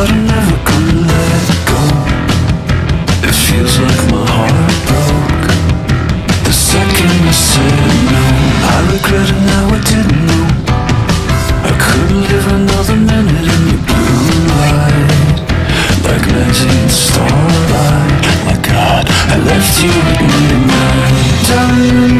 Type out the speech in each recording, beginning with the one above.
but I'm never gonna let it go. It feels like my heart broke. The second I said no I regret it now I didn't know. I couldn't live another minute in your blue light. Like magic in starlight. My God, I left you in the Darling,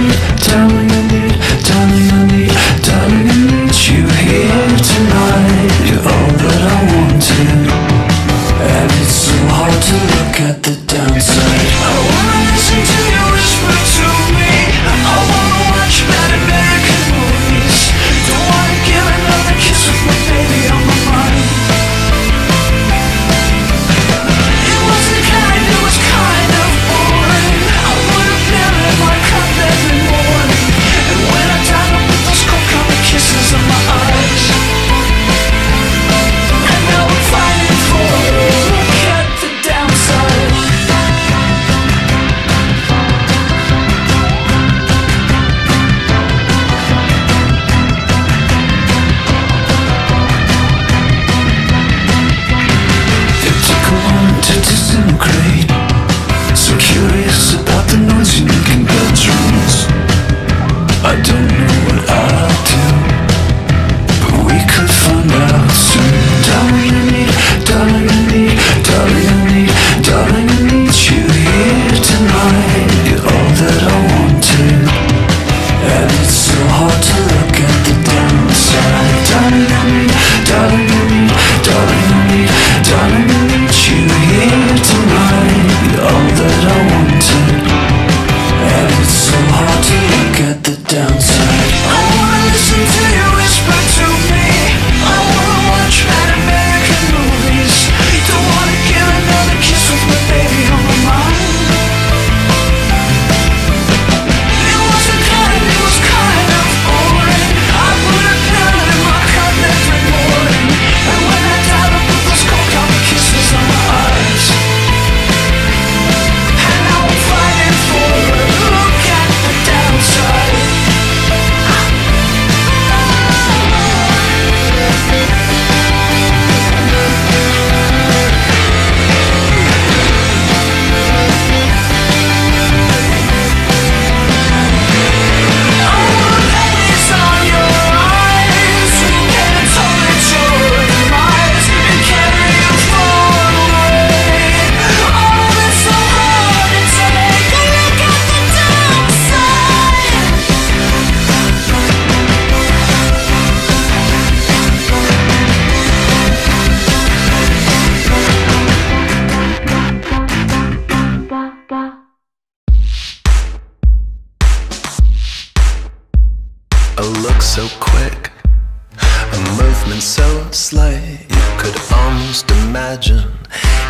almost imagine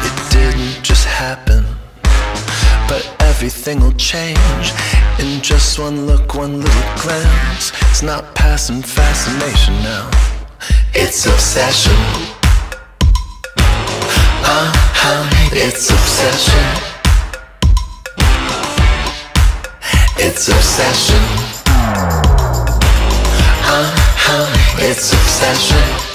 it didn't just happen. But everything will change in just one look, one little glance. It's not passing fascination now, it's obsession. Uh huh, it's obsession. It's obsession. Uh huh, it's obsession.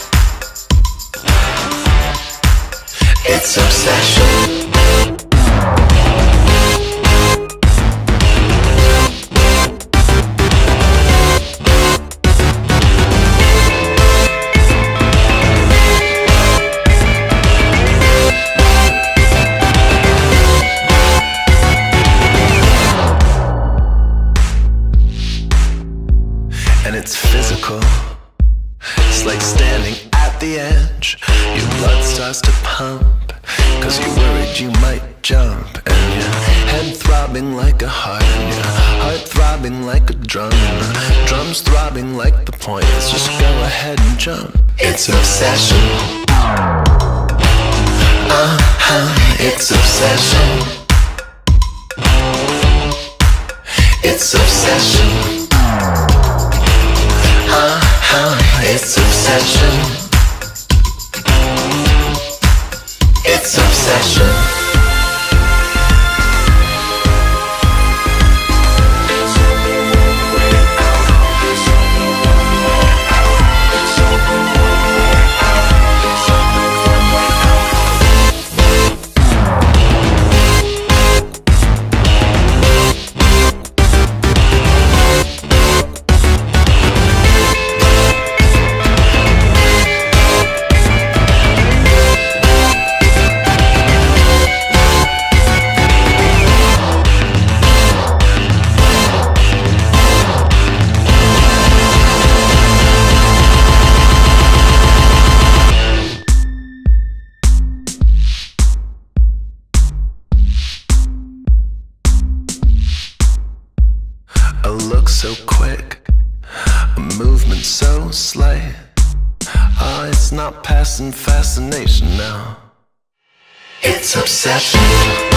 It's obsession. It's obsession. Uh huh. It's obsession. It's obsession. Passing fascination now. It's obsession.